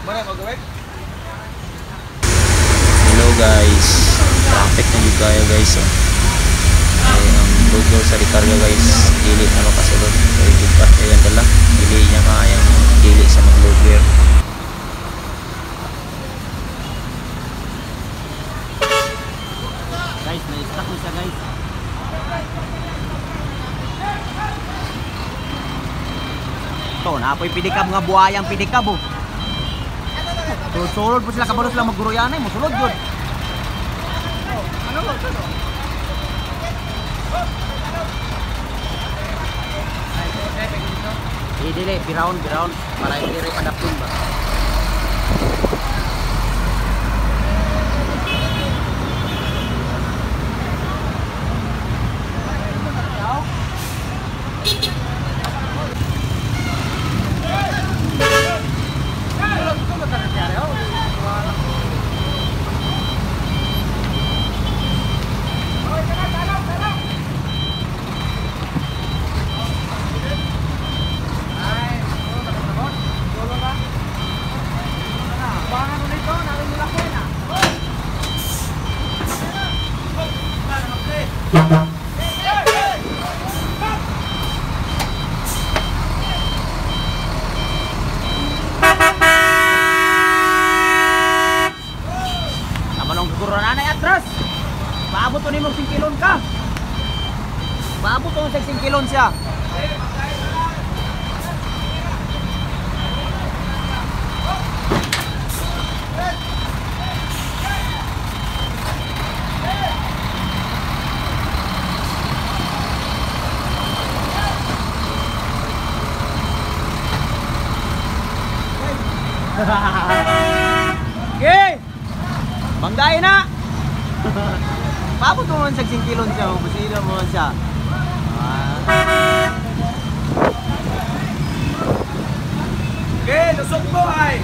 Magawin? Hello guys. Traffic na yung kaya guys. Oh. Ay, ang logo sa rekarga guys. Dili na makasulod. Kaya yung part kaya dala. Dili niya kayang dili sa mag-logo. Guys, na-stuck na siya guys. Ito, napoy pidikab nga buhayang pidikab oh. Sulod po sila kabalo sila magguruyan eh, musulod yun. Ano mo? Ano? Dili, biraon, biraon. Para hindi rin adaptun ba? Paabot to nimong singkilon ka. Paabot to sa singkilon siya. Okay! Banggay na! Paabot mo man sa singkilon siya, busilo mo man siya. Ah. Okay, lusok mo ay!